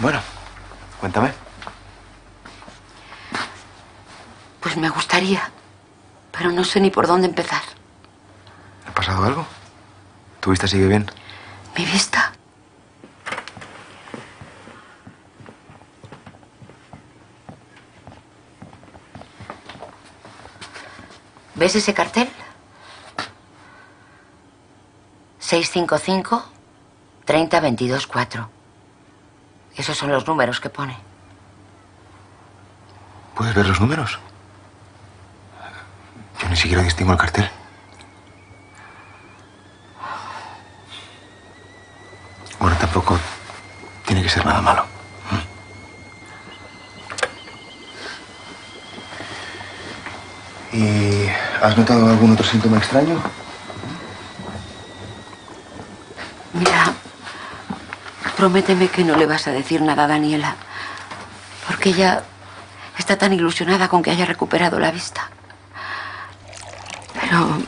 Bueno, cuéntame. Pues me gustaría, pero no sé ni por dónde empezar. ¿Ha pasado algo? ¿Tu vista sigue bien? ¿Mi vista? ¿Ves ese cartel? 655 30 22 4. Esos son los números que pone. ¿Puedes ver los números? Yo ni siquiera distingo el cartel. Bueno, tampoco tiene que ser nada malo. ¿Mm? ¿Y has notado algún otro síntoma extraño? Mira, prométeme que no le vas a decir nada a Daniela, porque ella está tan ilusionada con que haya recuperado la vista. Pero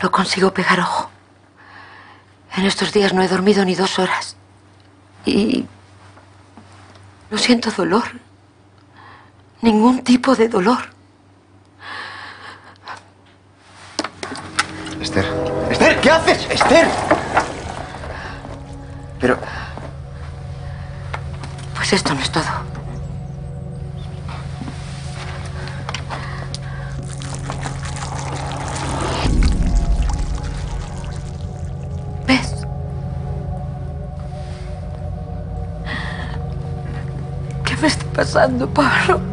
no consigo pegar ojo. En estos días no he dormido ni dos horas. Y no siento dolor. Ningún tipo de dolor. Esther. Esther, ¿qué haces? Esther. Pero... Pues esto no es todo. ¿Qué me está pasando, Pablo?